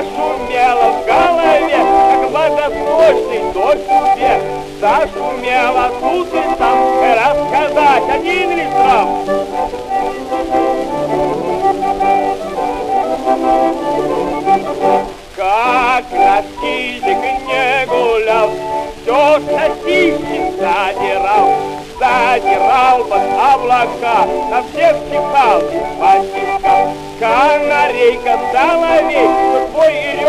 зашумело в голове, как благосночный дождь в трубе. Зашумело тут и там, рассказать один лишь раз. Как раскизик не гулял, все сосиски задирал, задирал под облака, на всех чихал, по Канарейка соловей,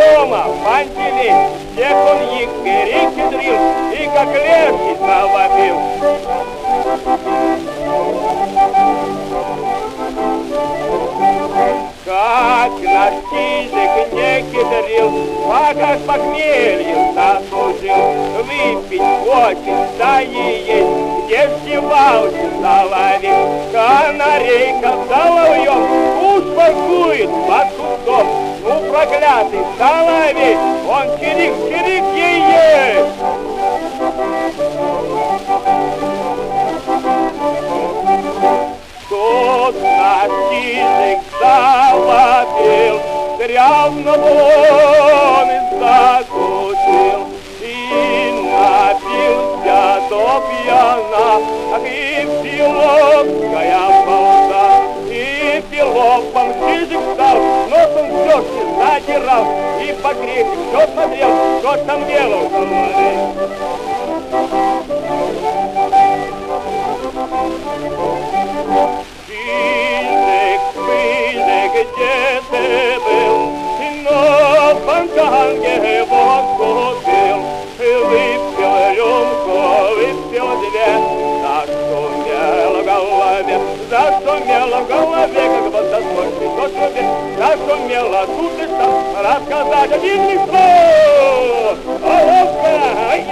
Ерема, Пантелей, всех он перехитрил и как леший завопил. Как наш кизик не хитрил, пока с похмельем заслужил, выпить очень, да и есть, где втевался соловей, канарейка соловьем, ну проклятый соловей, он чирик-чирик ей есть. Тут наш язык завопил, Грязно он закусил И напился до пьяна, Ах, и пилотская балда, И Носом все задирал, И покрепче все смотрел, Что там делал в. Пыльник, пыльник, где ты был? И на фонтанке водку пил, Выпил рюмку, выпил две, Зашумело в голове, зашумело в голове, Зашумело тут Рассказать один Головка, ай-яй-яй,